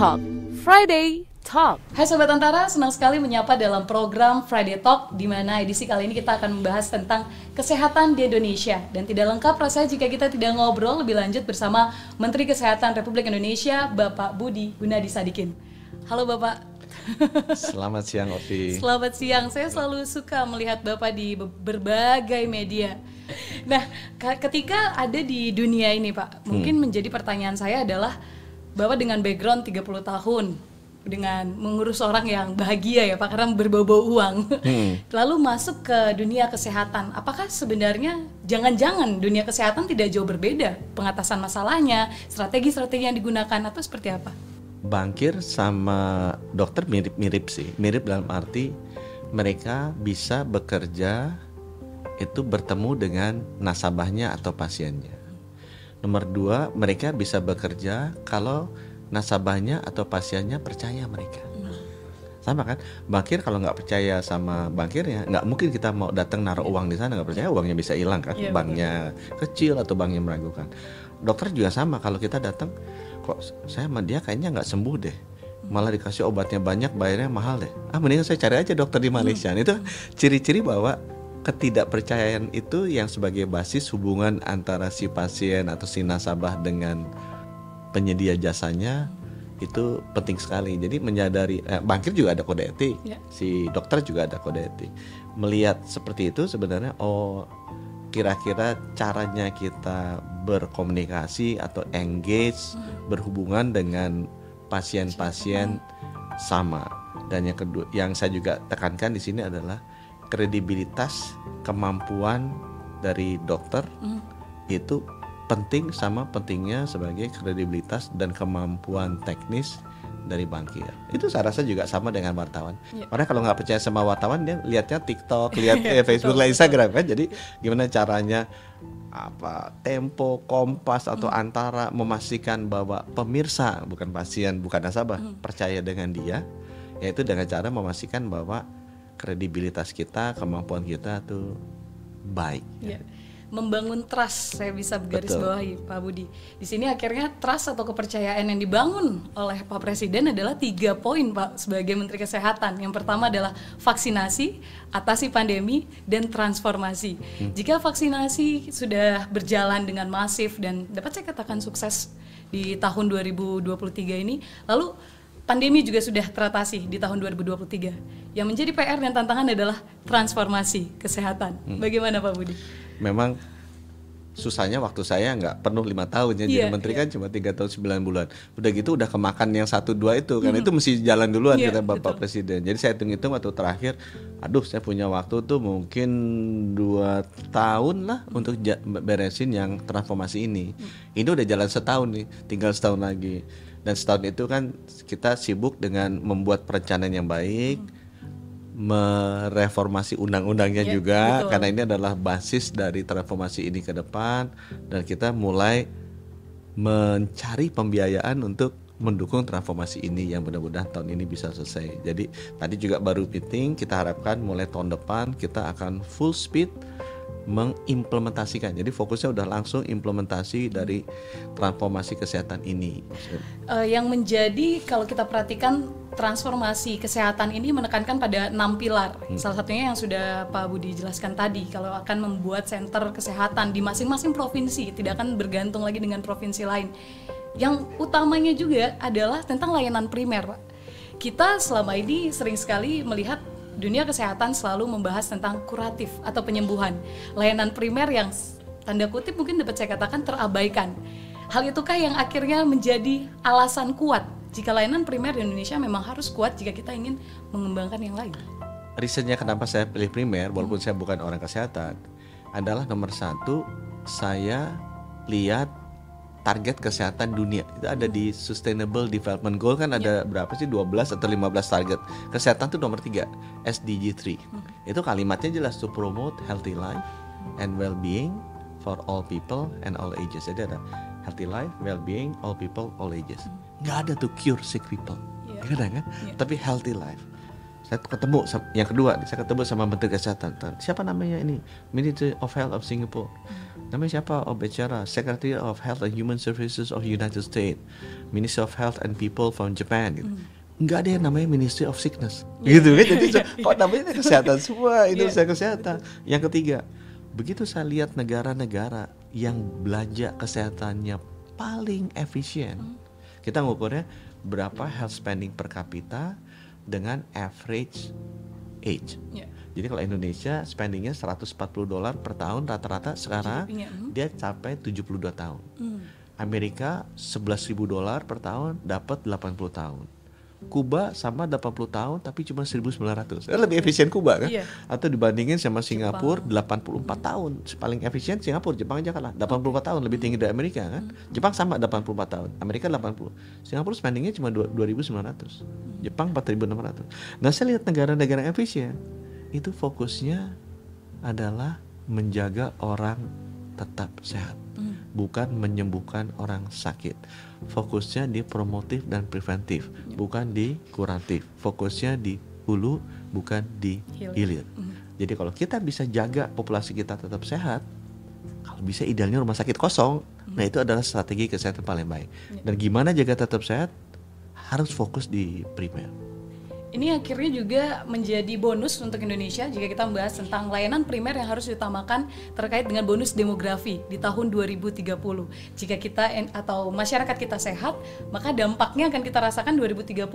Talk Friday Talk. Hai Sobat Antara, senang sekali menyapa dalam program Friday Talk di mana edisi kali ini kita akan membahas tentang kesehatan di Indonesia dan tidak lengkap rasanya jika kita tidak ngobrol lebih lanjut bersama Menteri Kesehatan Republik Indonesia Bapak Budi Gunadi Sadikin. Halo Bapak. Selamat siang Ovi. Selamat siang. Saya selalu suka melihat Bapak di berbagai media. Nah, ketika ada di dunia ini, Pak, mungkin hmm. menjadi pertanyaan saya adalah Bapak dengan background 30 tahun dengan mengurus orang yang bahagia ya Pak karena berbau-bau uang. Hmm. Lalu masuk ke dunia kesehatan. Apakah sebenarnya jangan-jangan dunia kesehatan tidak jauh berbeda pengatasan masalahnya, strategi-strategi yang digunakan atau seperti apa? Bankir sama dokter mirip-mirip sih. Mirip dalam arti mereka bisa bekerja itu bertemu dengan nasabahnya atau pasiennya. Nomor dua, mereka bisa bekerja kalau nasabahnya atau pasiennya percaya mereka. Sama kan? Bankir kalau nggak percaya sama bankirnya nggak mungkin kita mau datang naruh uang di sana nggak percaya uangnya bisa hilang kan? Ya, banknya betul. kecil atau banknya meragukan. Dokter juga sama kalau kita datang kok saya sama dia kayaknya nggak sembuh deh. Malah dikasih obatnya banyak bayarnya mahal deh. Ah mendingan saya cari aja dokter di Malaysia. Hmm. itu ciri-ciri bahwa ketidakpercayaan itu yang sebagai basis hubungan antara si pasien atau si nasabah dengan penyedia jasanya itu penting sekali. Jadi menyadari eh, bankir juga ada kode etik, ya. si dokter juga ada kode etik. Melihat seperti itu sebenarnya oh kira-kira caranya kita berkomunikasi atau engage hmm. berhubungan dengan pasien-pasien sama. Dan yang kedua yang saya juga tekankan di sini adalah kredibilitas kemampuan dari dokter hmm. itu penting sama pentingnya sebagai kredibilitas dan kemampuan teknis dari bankir. Itu saya rasa juga sama dengan wartawan. Ya. Karena kalau nggak percaya sama wartawan dia lihatnya TikTok, lihat eh, Facebook, betul, Instagram kan. Jadi gimana caranya apa Tempo, Kompas atau hmm. Antara memastikan bahwa pemirsa bukan pasien, bukan nasabah hmm. percaya dengan dia, yaitu dengan cara memastikan bahwa kredibilitas kita, kemampuan kita tuh baik. Ya membangun trust saya bisa garis bawahi Pak Budi. Di sini akhirnya trust atau kepercayaan yang dibangun oleh Pak Presiden adalah tiga poin Pak sebagai Menteri Kesehatan. Yang pertama adalah vaksinasi, atasi pandemi, dan transformasi. Hmm. Jika vaksinasi sudah berjalan dengan masif dan dapat saya katakan sukses di tahun 2023 ini, lalu pandemi juga sudah teratasi di tahun 2023. Yang menjadi PR dan tantangan adalah transformasi kesehatan. Hmm. Bagaimana Pak Budi? memang susahnya waktu saya nggak penuh lima tahun ya yeah, jadi menteri yeah. kan cuma tiga tahun sembilan bulan udah gitu udah kemakan yang satu dua itu kan mm. itu mesti jalan duluan yeah, kata bapak betul. presiden jadi saya hitung hitung waktu terakhir aduh saya punya waktu tuh mungkin dua tahun lah mm. untuk beresin yang transformasi ini mm. ini udah jalan setahun nih tinggal setahun lagi dan setahun itu kan kita sibuk dengan membuat perencanaan yang baik mereformasi undang-undangnya ya, juga betul. karena ini adalah basis dari transformasi ini ke depan dan kita mulai mencari pembiayaan untuk mendukung transformasi ini yang mudah-mudahan tahun ini bisa selesai. Jadi tadi juga baru meeting kita harapkan mulai tahun depan kita akan full speed mengimplementasikan. Jadi fokusnya udah langsung implementasi dari transformasi kesehatan ini. Uh, yang menjadi kalau kita perhatikan transformasi kesehatan ini menekankan pada enam pilar. Hmm. Salah satunya yang sudah Pak Budi jelaskan tadi, kalau akan membuat center kesehatan di masing-masing provinsi, tidak akan bergantung lagi dengan provinsi lain. Yang utamanya juga adalah tentang layanan primer, Pak. Kita selama ini sering sekali melihat dunia kesehatan selalu membahas tentang kuratif atau penyembuhan. Layanan primer yang tanda kutip mungkin dapat saya katakan terabaikan. Hal itukah yang akhirnya menjadi alasan kuat jika layanan primer di Indonesia memang harus kuat jika kita ingin mengembangkan yang lain? Risetnya kenapa saya pilih primer, walaupun hmm. saya bukan orang kesehatan, adalah nomor satu saya lihat target kesehatan dunia itu ada di Sustainable Development Goal kan ada yeah. berapa sih 12 atau 15 target kesehatan itu nomor 3 SDG 3 hmm. itu kalimatnya jelas to promote healthy life and well-being for all people and all ages jadi ada healthy life well-being all people all ages hmm. nggak ada to cure sick people yeah. ada kan yeah. tapi healthy life saya ketemu yang kedua saya ketemu sama Menteri Kesehatan. Siapa namanya ini? Ministry of Health of Singapore. Namanya siapa? Oh bicara Secretary of Health and Human Services of United States Ministry of Health and People from Japan. Gitu. Nggak ada yang namanya Ministry of Sickness. Gitu kan? Jadi so- kok namanya kesehatan? Semua itu saya kesehatan. Yang ketiga begitu saya lihat negara-negara yang belanja kesehatannya paling efisien kita ngukurnya berapa health spending per kapita dengan average age Ya. jadi kalau Indonesia spendingnya 140 dolar per tahun rata-rata sekarang hmm. dia capai 72 tahun Hmm. Amerika 11.000 dolar per tahun dapat 80 tahun. Kuba sama 80 tahun tapi cuma 1.900. Eh, Lebih efisien Kuba kan? Iya. Atau dibandingin sama Singapura 84 tahun. Paling efisien Singapura, Jepang aja kalah 84 tahun lebih tinggi dari Amerika kan? Jepang sama 84 tahun, Amerika 80. Singapura spendingnya cuma 2- 2.900. Jepang 4.600. Nah, saya lihat negara-negara efisien itu fokusnya adalah menjaga orang tetap sehat bukan menyembuhkan orang sakit. Fokusnya di promotif dan preventif, bukan di kuratif. Fokusnya di hulu, bukan di Hilir. hilir. Jadi kalau kita bisa jaga populasi kita tetap sehat, kalau bisa idealnya rumah sakit kosong. Nah itu adalah strategi kesehatan paling baik. Dan gimana jaga tetap sehat? Harus fokus di primer. Ini akhirnya juga menjadi bonus untuk Indonesia jika kita membahas tentang layanan primer yang harus diutamakan terkait dengan bonus demografi di tahun 2030. Jika kita atau masyarakat kita sehat, maka dampaknya akan kita rasakan 2030.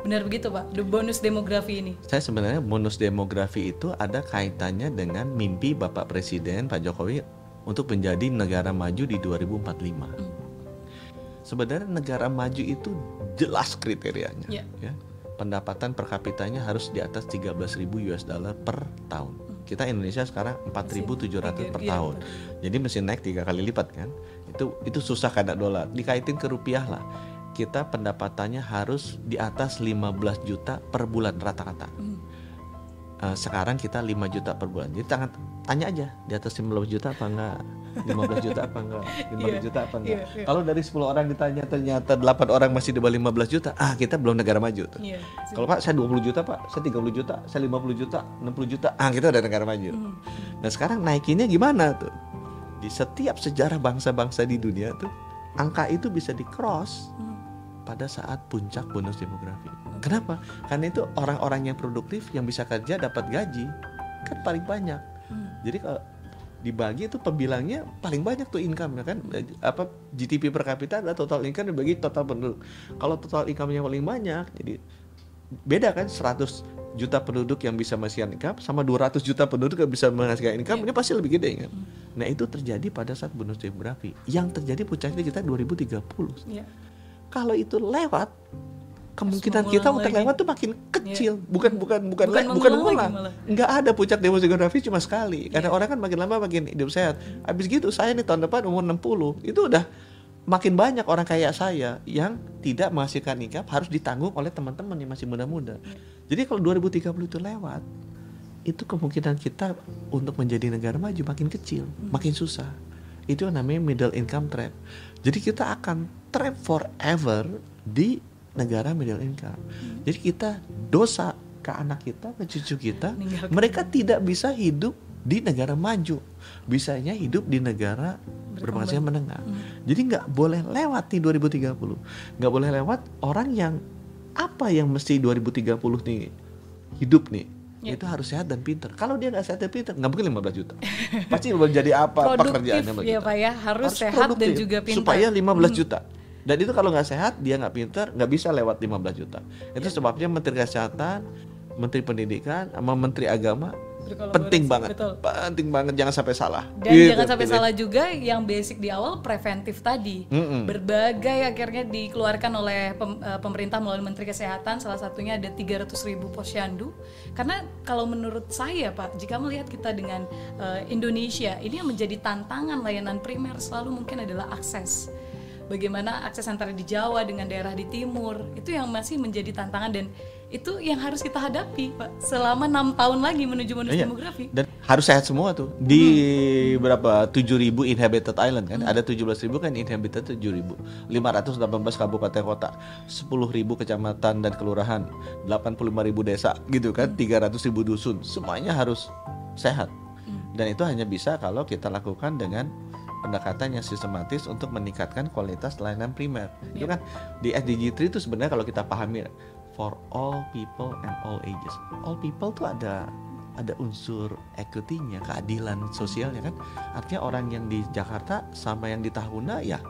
Benar begitu, Pak? The bonus demografi ini. Saya sebenarnya bonus demografi itu ada kaitannya dengan mimpi Bapak Presiden Pak Jokowi untuk menjadi negara maju di 2045. Sebenarnya negara maju itu jelas kriterianya. Ya. ya. Pendapatan per kapitanya harus di atas 13.000 US dollar per tahun. Kita Indonesia sekarang 4.700 per Iya, tahun. Jadi mesti naik tiga kali lipat kan? Itu itu susah karena dolar. Dikaitin ke rupiah lah. Kita pendapatannya harus di atas 15 juta per bulan rata-rata. Eh, sekarang kita 5 juta per bulan. Jadi tangan tanya aja di atas 15 juta apa enggak? 15 juta apa enggak? 15 Iya, juta apa enggak? iya, iya. Kalau dari 10 orang ditanya ternyata 8 orang masih di bawah 15 juta, ah kita belum negara maju tuh. Iya. Kalau Pak saya 20 juta Pak, saya 30 juta, saya 50 juta, 60 juta, ah kita udah negara maju. Nah sekarang naikinnya gimana tuh? Di setiap sejarah bangsa-bangsa di dunia tuh, angka itu bisa di cross pada saat puncak bonus demografi. Kenapa? Karena itu orang-orang yang produktif yang bisa kerja dapat gaji kan paling banyak. Jadi kalau dibagi itu pembilangnya paling banyak tuh income ya kan apa GDP per kapita adalah total income dibagi total penduduk. Kalau total income-nya paling banyak jadi beda kan 100 juta penduduk yang bisa menghasilkan income sama 200 juta penduduk yang bisa menghasilkan income ini pasti lebih gede kan. Nah, itu terjadi pada saat bonus demografi. Yang terjadi puncaknya kita 2030 Iya. kalau itu lewat kemungkinan kita untuk lagi. lewat tuh makin kecil. Bukan bukan bukan Bukan le- bukan malah. nggak ada puncak demografi cuma sekali. Karena orang kan makin lama makin hidup sehat. Habis gitu saya nih tahun depan umur 60 itu udah makin banyak orang kayak saya yang tidak menghasilkan income harus ditanggung oleh teman-teman yang masih muda-muda. Jadi kalau 2030 itu lewat itu kemungkinan kita untuk menjadi negara maju makin kecil, makin susah. Itu yang namanya middle income trap. Jadi kita akan trap forever di negara middle income. Jadi kita dosa ke anak kita, ke cucu kita, mereka tidak bisa hidup di negara maju, bisanya hidup di negara berpenghasilan menengah. Jadi nggak boleh lewat nih 2030, nggak boleh lewat orang yang apa yang mesti 2030 nih hidup nih Ya. itu harus sehat dan pinter. Kalau dia nggak sehat dan pinter, nggak mungkin 15 juta. Pasti menjadi apa Produktif pekerjaannya 15 ya. Pak ya, harus, sehat dan juga pintar. Hmm. Supaya 15 juta. Dan itu kalau nggak sehat, dia nggak pinter, nggak bisa lewat 15 juta. Itu Ya. sebabnya Menteri Kesehatan, Menteri Pendidikan, sama Menteri Agama penting banget, betul. penting banget jangan sampai salah. Dan Gitu, jangan sampai pilih. salah juga yang basic di awal preventif tadi. Mm-mm. Berbagai akhirnya dikeluarkan oleh pem- eh, pemerintah melalui Menteri Kesehatan. Salah satunya ada 300 ribu posyandu. Karena kalau menurut saya Pak, jika melihat kita dengan eh, Indonesia, ini yang menjadi tantangan layanan primer selalu mungkin adalah akses. Bagaimana akses antara di Jawa dengan daerah di timur itu yang masih menjadi tantangan dan itu yang harus kita hadapi pak selama enam tahun lagi menuju bonus Iya. demografi Dan harus sehat semua tuh. Di berapa 7000 inhabited island kan? Ada 17000 kan inhabited 7000. 518 kabupaten kota, 10000 kecamatan dan kelurahan, 85000 desa gitu kan, 300.000 dusun. Semuanya harus sehat. Dan itu hanya bisa kalau kita lakukan dengan pendekatan yang sistematis untuk meningkatkan kualitas layanan primer. Itu kan di SDG 3 itu sebenarnya kalau kita pahami for all people and all ages. All people tuh ada ada unsur equity-nya, keadilan sosialnya kan. Artinya orang yang di Jakarta sama yang di Tahuna ya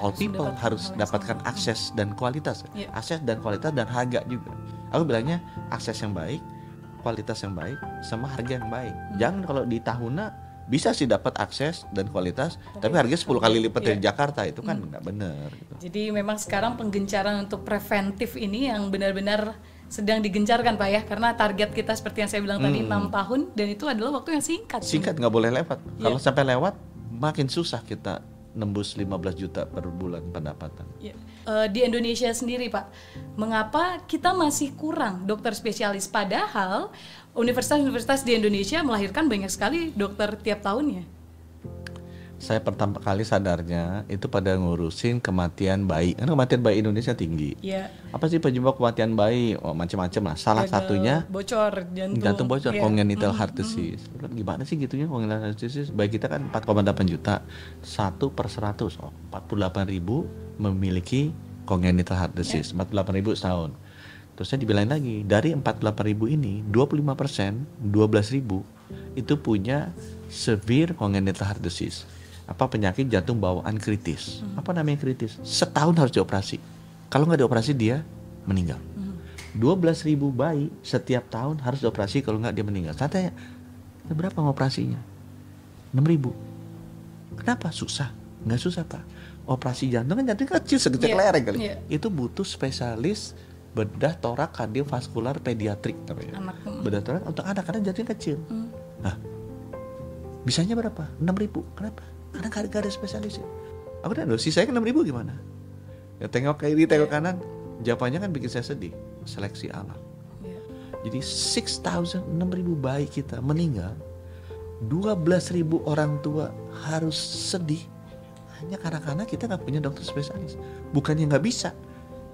all Harus people mendapatkan harus dapatkan sama. akses dan kualitas. Iya. Akses dan kualitas dan harga juga. Aku bilangnya akses yang baik, kualitas yang baik, sama harga yang baik. Hmm. Jangan kalau di Tahuna bisa sih dapat akses dan kualitas, tapi, Tapi harga 10 kali lipat dari iya. Jakarta itu kan nggak benar. Gitu. Jadi memang sekarang penggencaran untuk preventif ini yang benar-benar sedang digencarkan Pak ya karena target kita seperti yang saya bilang tadi enam tahun dan itu adalah waktu yang singkat. Hmm. Singkat nggak boleh lewat. Iya. Kalau sampai lewat, makin susah kita nembus 15 juta per bulan pendapatan. Ya. Eh, di Indonesia sendiri Pak, mengapa kita masih kurang dokter spesialis padahal universitas-universitas di Indonesia melahirkan banyak sekali dokter tiap tahunnya. Saya pertama kali sadarnya itu pada ngurusin kematian bayi. Karena kematian bayi Indonesia tinggi. Ya. Apa sih penyebab kematian bayi? Oh, macam-macam lah. Salah gagal satunya bocor jantung. jantung bocor, Iya. congenital heart disease. Kan Gimana sih gitunya congenital heart disease? Bayi kita kan 4,8 juta, satu per 100, oh, 48 ribu memiliki congenital heart disease, 48 ribu setahun. Terusnya dibilang lagi, dari 48 ribu ini, 25 persen, 12 ribu itu punya severe congenital heart disease. Apa penyakit jantung bawaan kritis? Apa namanya kritis? Setahun harus dioperasi. Kalau nggak dioperasi dia meninggal. 12.000 ribu bayi setiap tahun harus dioperasi kalau nggak dia meninggal. Saya tanya, "Ya berapa ngoperasinya? 6 ribu. Kenapa? Susah. Nggak susah pak. Operasi jantung kan jantung kecil segede Iya, kelereng kali. iya. Itu butuh spesialis bedah torak kardiovaskular pediatrik namanya. Anak. Bedah torak untuk anak karena jantung kecil. Hmm. Nah, bisanya berapa? 6 ribu. Kenapa? Karena ada, nggak ada spesialisnya. Aku udah sih saya 6 ribu gimana? Ya tengok kiri, tengok kanan. Jawabannya kan bikin saya sedih. Seleksi alam. Ya. Jadi 6.000 6.000 bayi kita meninggal 12.000 orang tua harus sedih hanya karena karena kita nggak punya dokter spesialis bukannya nggak bisa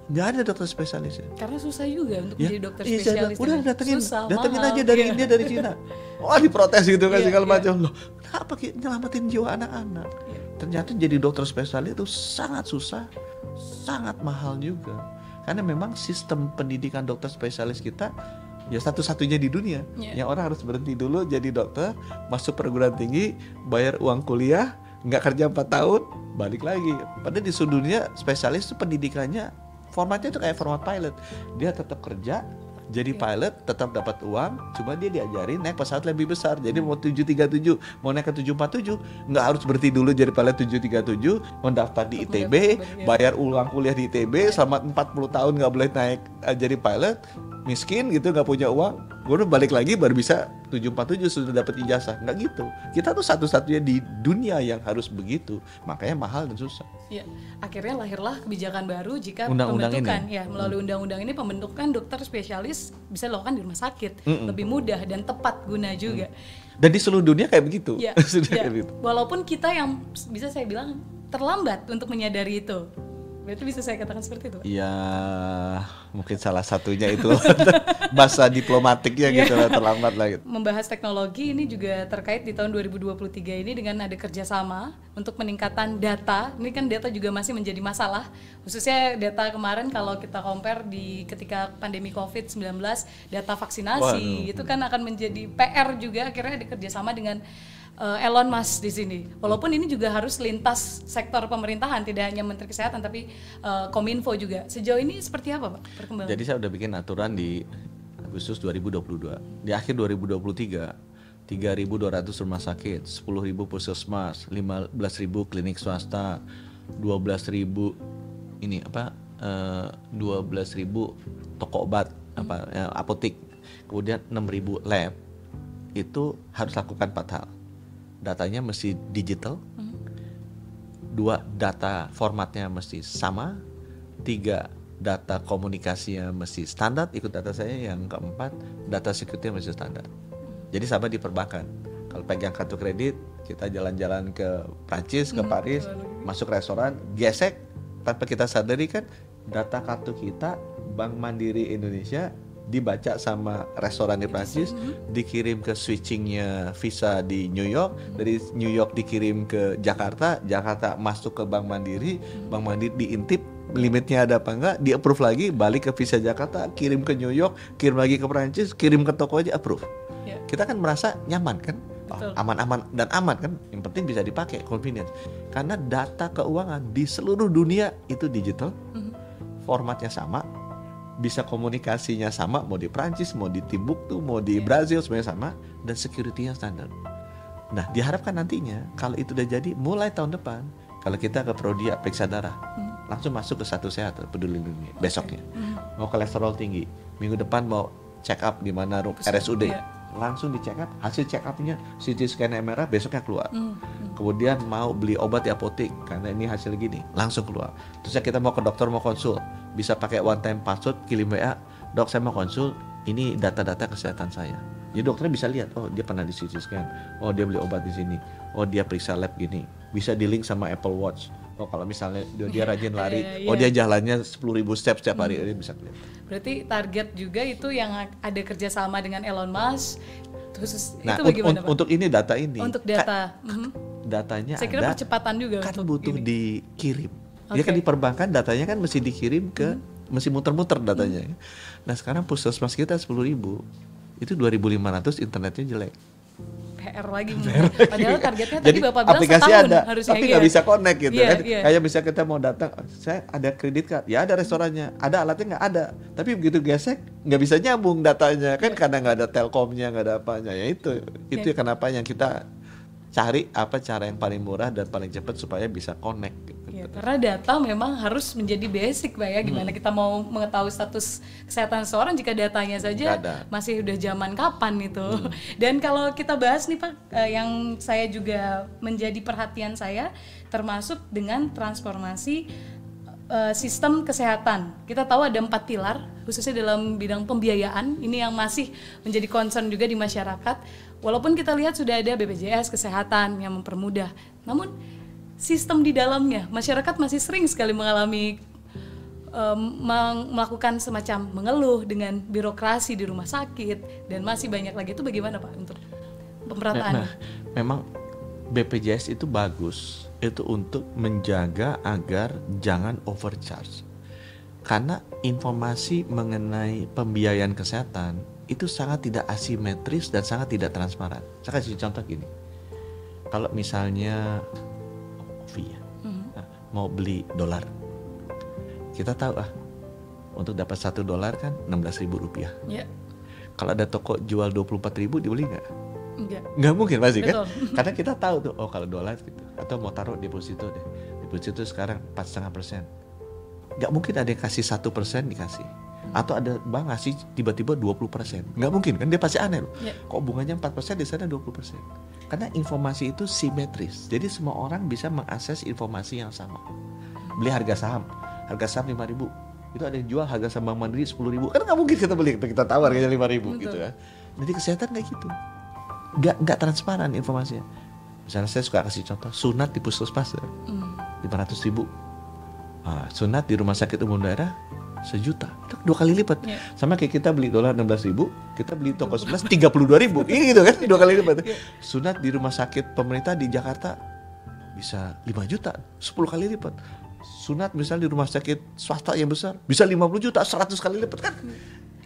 nggak ada dokter spesialis ya. Karena susah juga untuk Ya, menjadi dokter iya, spesialis. bilang, udah datengin, Susah, datengin mahal. aja dari Iya. India dari Cina. Wah diprotes gitu kan Iya, segala iya. macam loh. Kenapa nyelamatin jiwa anak-anak? Iya. Ternyata jadi dokter spesialis itu sangat susah, sangat mahal juga. Karena memang sistem pendidikan dokter spesialis kita ya satu-satunya di dunia. Iya. Yang orang harus berhenti dulu jadi dokter, masuk perguruan tinggi, bayar uang kuliah, nggak kerja 4 tahun, balik lagi. Padahal di seluruh dunia spesialis itu pendidikannya formatnya itu kayak format pilot. Dia tetap kerja, jadi pilot tetap dapat uang, cuma dia diajarin naik pesawat lebih besar. Jadi mau 737, mau naik ke 747, nggak harus berhenti dulu jadi pilot 737, mau daftar di ITB, mendaftar, ya. bayar uang kuliah di ITB selama 40 tahun nggak boleh naik eh, jadi pilot, miskin gitu nggak punya uang, gue balik lagi baru bisa 747 sudah dapat ijazah. Nggak gitu. Kita tuh satu-satunya di dunia yang harus begitu. Makanya mahal dan susah. Ya, akhirnya lahirlah kebijakan baru jika Undang-undang pembentukan ini. ya melalui undang-undang ini pembentukan dokter spesialis bisa dilakukan di rumah sakit Mm-mm. lebih mudah dan tepat guna juga. Dan di seluruh dunia kayak begitu. Ya, ya. kayak gitu. walaupun kita yang bisa saya bilang terlambat untuk menyadari itu. Berarti bisa saya katakan seperti itu. Pak? Ya mungkin salah satunya itu bahasa diplomatiknya Iya. gitu lah terlambat lah gitu. Membahas teknologi ini juga terkait di tahun 2023 ini dengan ada kerjasama untuk peningkatan data. Ini kan data juga masih menjadi masalah, khususnya data kemarin kalau kita compare di ketika pandemi COVID-19, data vaksinasi Waduh. itu kan akan menjadi PR juga. Akhirnya ada kerjasama dengan eh, Elon Musk di sini. Walaupun ini juga harus lintas sektor pemerintahan, tidak hanya Menteri Kesehatan tapi eh, Kominfo juga. Sejauh ini seperti apa, Pak? Perkembangan? Jadi saya udah bikin aturan di Agustus 2022. Di akhir 2023 3.200 rumah sakit, 10.000 puskesmas, 15.000 klinik swasta, 12.000 ini apa? eh, 12.000 toko obat apa ya, apotik. Kemudian 6.000 lab. Itu harus lakukan empat hal. Datanya mesti digital. Dua, data formatnya mesti sama. Tiga, data komunikasinya mesti standar. Ikut data saya yang keempat data security mesti standar. Jadi sama di perbankan kalau pegang kartu kredit kita jalan-jalan ke Prancis ke Paris masuk restoran gesek. Tanpa kita sadari kan data kartu kita Bank Mandiri Indonesia dibaca sama restoran di Prancis dikirim ke switchingnya visa di New York. Dari New York dikirim ke Jakarta Jakarta masuk ke Bank Mandiri Bank Mandiri diintip limitnya ada apa enggak di approve lagi balik ke visa Jakarta kirim ke New York kirim lagi ke Prancis kirim ke toko aja approve. Ya. kita kan merasa nyaman kan? Oh, Betul. aman-aman dan aman kan? Yang penting bisa dipakai convenience. Karena data keuangan di seluruh dunia itu digital. Mhm. formatnya sama bisa komunikasinya sama mau di Prancis mau di Timbuktu mau di Brazil semuanya sama dan security-nya standar. Nah diharapkan nantinya kalau itu udah jadi mulai tahun depan kalau kita ke Prodia periksa darah langsung masuk ke satu sehat peduli lindungi besoknya. Mau kolesterol tinggi minggu depan mau check up di mana RSUD ya. langsung di check up hasil check upnya CT scan MRI besoknya keluar. Hmm. kemudian mau beli obat di apotek karena ini hasil gini langsung keluar. Terus kita mau ke dokter mau konsul bisa pakai one time password kirim WA dok saya mau konsul ini data-data kesehatan saya jadi dokternya bisa lihat oh dia pernah di CT scan oh dia beli obat di sini oh dia periksa lab gini bisa di link sama Apple Watch oh kalau misalnya dia, dia rajin lari Iya, oh iya. dia jalannya 10.000 step setiap hari dia bisa kelihatan Berarti target juga itu yang ada kerjasama dengan Elon Musk khusus nah itu bagaimana un- Pak? untuk ini data ini Untuk data. Mhm. datanya Saya kira ada percepatan juga kan butuh ini. dikirim. Dia Oke. Hmm. kan di perbankan datanya kan mesti dikirim ke mesti muter-muter datanya. Nah sekarang puskesmas kita 10.000 itu 2.500 internetnya jelek. PR lagi mungkin. Padahal targetnya tadi Jadi Bapak bilang aplikasi setahun ada, harusnya tapi iya. nggak bisa connect gitu Iya, kan. iya. Kayak bisa kita mau datang, saya ada kredit card, ya ada restorannya, ada alatnya nggak ada. Tapi begitu gesek nggak bisa nyambung datanya kan Iya. karena nggak ada telkomnya, nggak ada apanya. Ya itu, itu Iya. kenapa yang kita cari apa cara yang paling murah dan paling cepat supaya bisa connect. Gitu. Ya, karena data memang harus menjadi basic Pak ya gimana kita mau mengetahui status kesehatan seseorang jika datanya saja ada. masih udah zaman kapan itu. Dan kalau kita bahas nih Pak eh, yang saya juga menjadi perhatian saya termasuk dengan transformasi eh, sistem kesehatan. Kita tahu ada empat pilar khususnya dalam bidang pembiayaan ini yang masih menjadi concern juga di masyarakat. Walaupun kita lihat sudah ada BPJS kesehatan yang mempermudah, namun sistem di dalamnya masyarakat masih sering sekali mengalami meng- melakukan semacam mengeluh dengan birokrasi di rumah sakit dan masih banyak lagi itu bagaimana Pak untuk pemerataan? Nah, memang BPJS itu bagus itu untuk menjaga agar jangan overcharge. Karena informasi mengenai pembiayaan kesehatan itu sangat tidak asimetris dan sangat tidak transparan. Saya kasih contoh gini. Kalau misalnya Ovi ya, nah, mau beli dolar, kita tahu ah untuk dapat satu dolar kan 16.000 ribu rupiah. Ya, Kalau ada toko jual 24.000 ribu dibeli nggak? enggak. nggak mungkin pasti kan Betul. karena kita tahu tuh oh kalau dolar gitu atau mau taruh deposito deh deposito sekarang empat setengah persen nggak mungkin ada yang kasih satu persen dikasih atau ada bank ngasih tiba-tiba 20 persen? Nggak mungkin kan? Dia pasti aneh loh. Ya. kok bunganya 4 persen di sana 20 persen? Karena informasi itu simetris. Jadi semua orang bisa mengakses informasi yang sama. Beli harga saham. Harga saham 5 ribu. Itu ada yang jual harga saham Bank Mandiri 10 ribu. Kan nggak mungkin kita beli kita tahu harganya 5 ribu Betul. gitu kan. Jadi kesehatan kayak gitu. Nggak nggak transparan informasinya. Misalnya saya suka kasih contoh sunat di puskesmas Hmm. lima ratus ribu. Ah, sunat di rumah sakit umum daerah sejuta. Dua kali lipat. Iya. sama kayak kita beli dolar 16 ribu kita beli toko sebelas 32 ribu. Ini gitu kan dua kali lipat. Sunat di rumah sakit pemerintah di Jakarta bisa 5 juta 10 kali lipat. Sunat misalnya di rumah sakit swasta yang besar bisa 50 juta 100 kali lipat kan?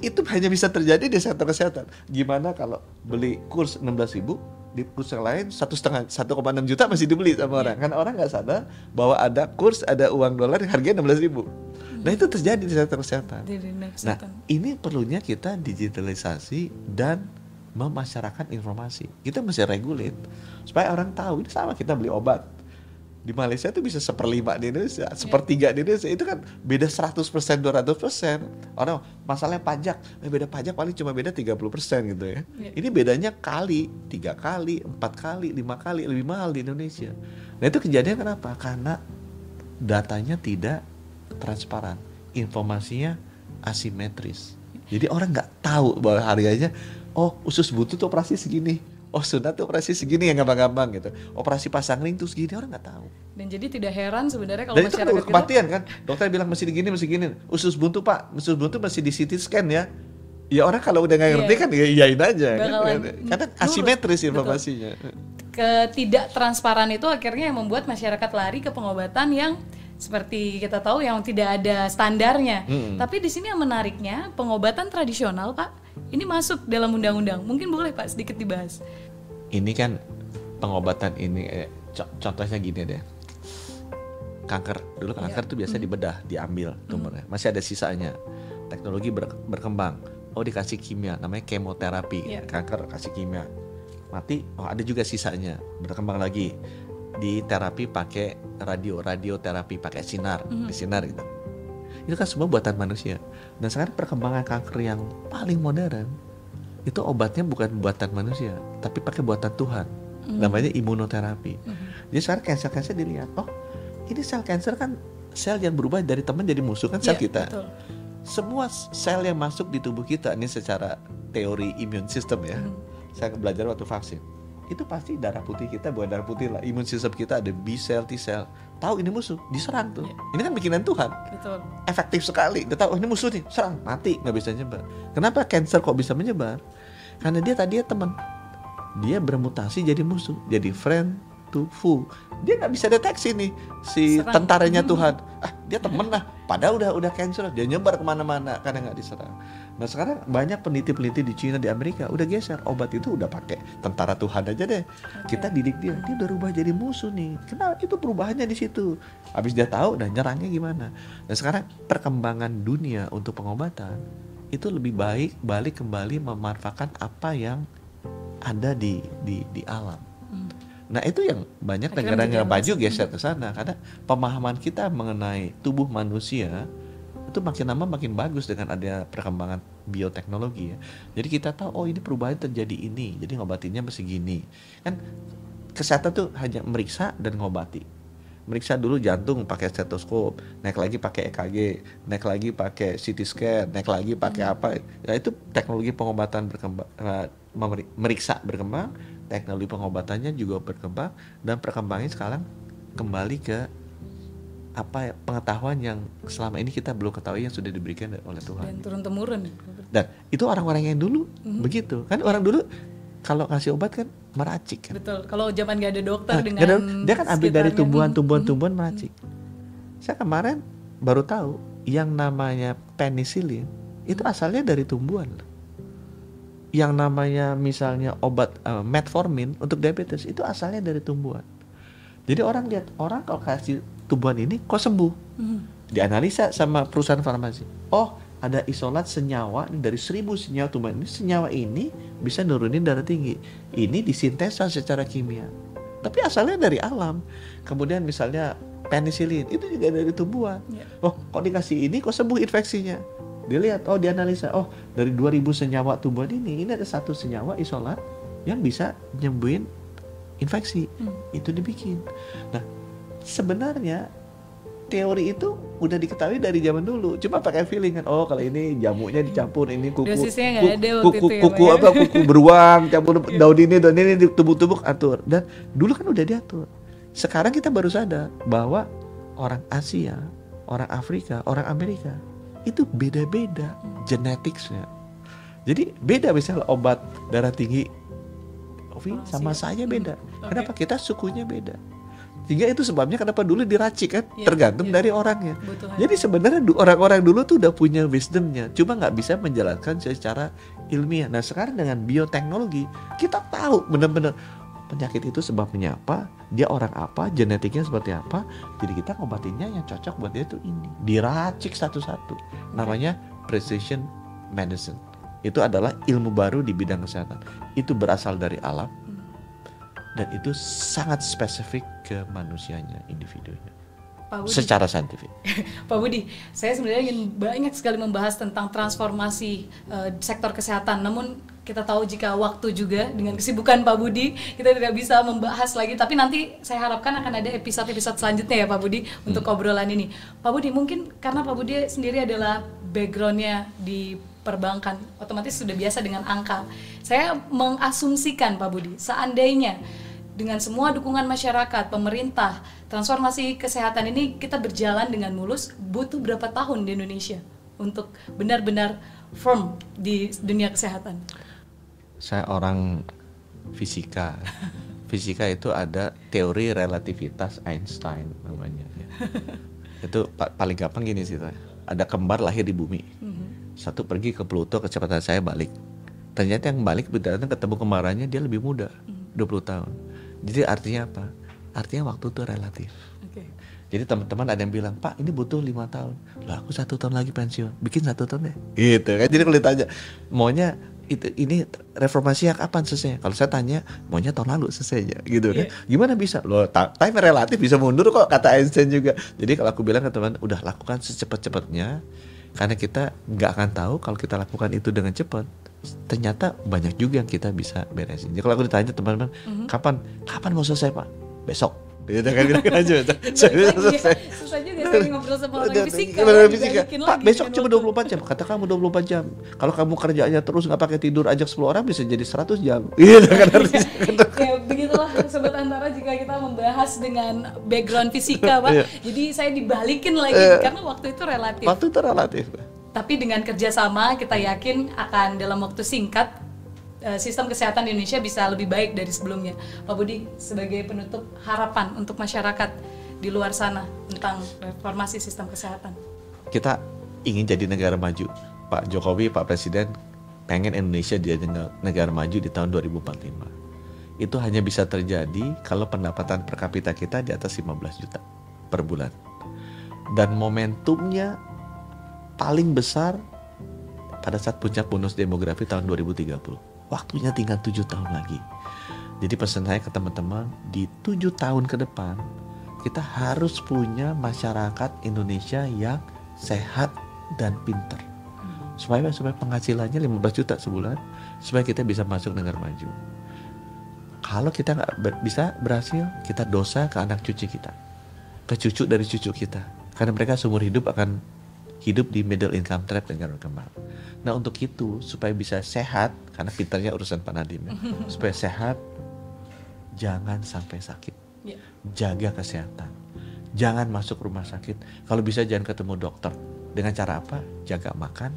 Itu hanya bisa terjadi di sektor kesehatan. Gimana kalau beli kurs 16 ribu di kurs yang lain satu setengah 1,6 juta masih dibeli sama orang. Karena orang nggak sadar bahwa ada kurs ada uang dolar yang harganya 16 ribu nah itu terjadi di sektor kesehatan Di dunia Nah, ini perlunya kita digitalisasi dan memasyarakat informasi. Kita mesti regulate supaya orang tahu ini sama kita beli obat. Di Malaysia itu bisa seperlima di Indonesia, sepertiga di Indonesia. Itu kan beda 100%, 200%. Orang masalahnya pajak, eh, beda pajak paling cuma beda 30% gitu ya. Iya. Ini bedanya kali, tiga kali, empat kali, lima kali, lebih mahal di Indonesia. Nah itu kejadian kenapa? Karena datanya tidak transparan. informasinya asimetris. Jadi orang nggak tahu bahwa harganya, oh usus buntu tuh operasi segini, oh sunat tuh operasi segini yang gampang-gampang gitu. Operasi pasang ring tuh segini orang nggak tahu. Dan jadi tidak heran sebenarnya kalau Dan itu kan masyarakat udah kematian kan. Dokter bilang mesti digini, mesti gini. Usus buntu pak, usus buntu mesti di CT scan ya. Ya orang kalau udah nggak Iya. ngerti kan ya iyain aja kan. Karena nurut. asimetris Betul. informasinya. ketidaktransparan itu akhirnya yang membuat masyarakat lari ke pengobatan yang seperti kita tahu yang tidak ada standarnya. Mm-mm. Tapi di sini yang menariknya pengobatan tradisional, Pak, ini masuk dalam undang-undang. Mungkin boleh Pak sedikit dibahas. Ini kan pengobatan ini eh, co- contohnya gini deh. Kanker dulu kanker Iya. tuh biasa dibedah, diambil tumornya. Masih ada sisanya. Teknologi ber- berkembang. Oh dikasih kimia, namanya kemoterapi. Iya. Kanker kasih kimia. Mati, oh ada juga sisanya. Berkembang lagi. Di terapi pakai radio, radioterapi pakai sinar, di sinar gitu. Itu kan semua buatan manusia. Dan sekarang perkembangan kanker yang paling modern itu obatnya bukan buatan manusia, tapi pakai buatan Tuhan. Namanya imunoterapi. Jadi sekarang cancer-cancer dilihat, oh ini sel cancer kan sel yang berubah dari teman jadi musuh kan sel Iya, kita. betul. Semua sel yang masuk di tubuh kita ini secara teori imun system ya. Saya belajar waktu vaksin. Itu pasti darah putih kita bukan darah putih lah. Imun sistem kita ada B cell, T cell. Tahu ini musuh, diserang tuh. Ini kan bikinan Tuhan Betul. efektif sekali. Dia tahu oh, ini musuh nih, serang, mati, nggak bisa nyebar. Kenapa cancer kok bisa menyebar? Karena dia tadinya teman, dia bermutasi jadi musuh, jadi friend to foe. Dia nggak bisa deteksi nih si Serang. tentaranya Tuhan. Ah, dia temen lah. Padahal udah udah cancer, dia nyebar ke mana-mana karena nggak diserang. Nah sekarang banyak peneliti-peneliti di Cina, di Amerika udah geser obat itu udah pakai tentara Tuhan aja deh. Kita didik dia, dia udah rubah jadi musuh nih. Kenapa itu perubahannya di situ? Habis dia tahu, dan nyerangnya gimana? Dan sekarang perkembangan dunia untuk pengobatan itu lebih baik balik kembali memanfaatkan apa yang ada di di di alam. Nah itu yang banyak negara-negara maju geser ke sana karena pemahaman kita mengenai tubuh manusia itu makin lama makin bagus dengan ada perkembangan bioteknologi ya. Jadi kita tahu oh ini perubahan terjadi ini, jadi ngobatinnya mesti gini. Kan kesehatan tuh hanya meriksa dan ngobati. Meriksa dulu jantung pakai stetoskop, naik lagi pakai EKG, naik lagi pakai CT scan, naik lagi pakai apa. Ya itu teknologi pengobatan berkembang eh, meriksa berkembang, teknologi pengobatannya juga berkembang dan perkembangannya sekarang kembali ke apa ya, pengetahuan yang selama ini kita belum ketahui yang sudah diberikan oleh Tuhan. Dan turun temurun. Dan itu orang-orang yang dulu begitu kan orang dulu kalau kasih obat kan meracik kan. Betul. Kalau zaman nggak ada dokter Nah, dengan ada- dia kan ambil dari tumbuhan-tumbuhan tumbuhan meracik. Saya kemarin baru tahu yang namanya penicillin itu asalnya dari tumbuhan. loh. Yang namanya misalnya obat eh, metformin untuk diabetes itu asalnya dari tumbuhan. Jadi orang lihat orang kalau kasih tumbuhan ini kok sembuh. Mhm. Dianalisa sama perusahaan farmasi. Oh, ada isolat senyawa dari seribu senyawa tumbuhan ini senyawa ini bisa nurunin darah tinggi. Ini disintesa secara kimia. Tapi asalnya dari alam. Kemudian misalnya penicillin itu juga dari tumbuhan. Iya. Oh, kok dikasih ini kok sembuh infeksinya? Dilihat, oh dianalisa, oh dari 2000 senyawa tumbuhan ini, ini ada satu senyawa isolat yang bisa nyembuhin infeksi. Hmm. Itu dibikin. Nah, sebenarnya teori itu udah diketahui dari zaman dulu. Cuma pakai feeling kan. Oh, kalau ini jamunya dicampur ini kuku Dosisnya kuku- ada kuku, ya, kuku Pak, ya? apa kuku beruang campur daun ini daun ini ditumbuk-tumbuk atur. Dan dulu kan udah diatur. Sekarang kita baru sadar bahwa orang Asia, orang Afrika, orang Amerika itu beda-beda genetiknya. Jadi beda misalnya obat darah tinggi Ovi Oh, sama saya beda. Hmm, Kenapa kita sukunya beda? Sehingga itu sebabnya kenapa dulu diracik kan, Iya, tergantung iya. dari orangnya. Kebutuhan. Jadi sebenarnya orang-orang dulu tuh udah punya wisdomnya, cuma nggak bisa menjalankan secara ilmiah. Nah sekarang dengan bioteknologi kita tahu benar-benar penyakit itu sebabnya apa, dia orang apa, genetiknya seperti apa. Jadi kita ngobatinnya yang cocok buat dia tuh ini. Diracik satu-satu. Namanya precision medicine. Itu adalah ilmu baru di bidang kesehatan. Itu berasal dari alam dan itu sangat spesifik ke manusianya, individunya. Pak Budi. Secara saintifik. Pak Budi, saya sebenarnya ingin banyak sekali membahas tentang transformasi eh, sektor kesehatan. Namun kita tahu jika waktu juga dengan kesibukan Pak Budi kita tidak bisa membahas lagi. Tapi nanti saya harapkan akan ada episode-episode selanjutnya ya Pak Budi untuk obrolan ini. Pak Budi mungkin karena Pak Budi sendiri adalah backgroundnya di perbankan otomatis sudah biasa dengan angka. Saya mengasumsikan Pak Budi seandainya dengan semua dukungan masyarakat, pemerintah, transformasi kesehatan ini kita berjalan dengan mulus, butuh berapa tahun di Indonesia untuk benar-benar firm di dunia kesehatan? Saya orang fisika. Fisika itu ada teori relativitas Einstein namanya. itu pa- paling gampang gini sih, ada kembar lahir di bumi. Satu pergi ke Pluto, kecepatan saya balik. Ternyata yang balik datang ketemu kembarannya dia lebih muda, 20 tahun. Jadi artinya apa? Artinya waktu itu relatif. Jadi teman-teman ada yang bilang, Pak ini butuh lima tahun. Lah aku satu tahun lagi pensiun, bikin satu tahun deh. Gitu kan. Jadi kalau ditanya, maunya itu ini reformasi yang kapan selesai? Kalau saya tanya, maunya tahun lalu selesainya, gitu kan. Gimana bisa? Loh, ta- time relatif bisa mundur kok kata Einstein juga. Jadi kalau aku bilang ke teman, udah lakukan secepat-cepatnya, karena kita nggak akan tahu kalau kita lakukan itu dengan cepat. Ternyata banyak juga yang kita bisa beresin. Jadi kalau aku ditanya teman-teman, kapan? Kapan mau selesai pak? Besok. Gitu kan kira-kira aja. Susah juga saya ngobrol sama orang fisika. ya, fisika? Pak besok dengan cuma waktu. 24 jam Kata kamu 24 jam Kalau kamu kerjanya terus nggak pakai tidur Ajak 10 orang bisa jadi 100 jam Gitu kan artinya. ya begitulah sobat antara jika kita membahas dengan background fisika pak Iya. jadi saya dibalikin lagi Iya. karena waktu itu relatif Waktu itu relatif tapi dengan kerjasama kita yakin akan dalam waktu singkat sistem kesehatan di Indonesia bisa lebih baik dari sebelumnya. Pak Budi sebagai penutup harapan untuk masyarakat di luar sana tentang reformasi sistem kesehatan? Kita ingin jadi negara maju. Pak Jokowi, Pak Presiden pengen Indonesia jadi neg- negara maju di tahun 2045 Itu hanya bisa terjadi kalau pendapatan per kapita kita di atas 15 juta per bulan. Dan momentumnya paling besar pada saat puncak bonus demografi tahun 2030. Waktunya tinggal tujuh tahun lagi. Jadi pesan saya ke teman-teman di tujuh tahun ke depan kita harus punya masyarakat Indonesia yang sehat dan pinter. Supaya supaya penghasilannya 15 juta sebulan, supaya kita bisa masuk negara maju. Kalau kita nggak ber- bisa berhasil, kita dosa ke anak cucu kita, ke cucu dari cucu kita, karena mereka seumur hidup akan hidup di middle income trap negara berkembang. Nah untuk itu supaya bisa sehat, karena pintarnya urusan Pak Nadiem, ya, supaya sehat, jangan sampai sakit, ya. jaga kesehatan, jangan masuk rumah sakit. Kalau bisa jangan ketemu dokter. Dengan cara apa? Jaga makan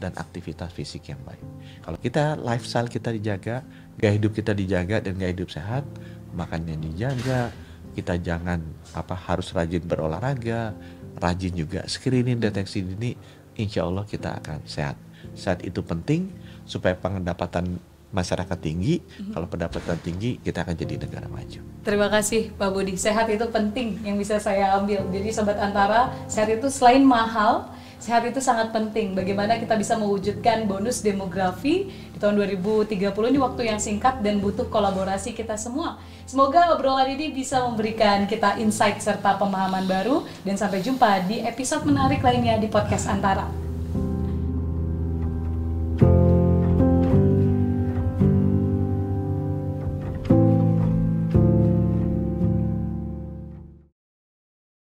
dan aktivitas fisik yang baik. Kalau kita lifestyle kita dijaga, gaya hidup kita dijaga dan gaya hidup sehat, makannya dijaga, kita jangan apa harus rajin berolahraga, rajin juga screening deteksi dini, insya Allah kita akan sehat. Saat itu penting supaya pendapatan masyarakat tinggi. Kalau pendapatan tinggi, kita akan jadi negara maju. Terima kasih Pak Budi. Sehat itu penting yang bisa saya ambil. Jadi sobat antara, sehat itu selain mahal, sehat itu sangat penting. Bagaimana kita bisa mewujudkan bonus demografi di tahun 2030 ini waktu yang singkat dan butuh kolaborasi kita semua. Semoga obrolan ini bisa memberikan kita insight serta pemahaman baru dan sampai jumpa di episode menarik lainnya di podcast Antara.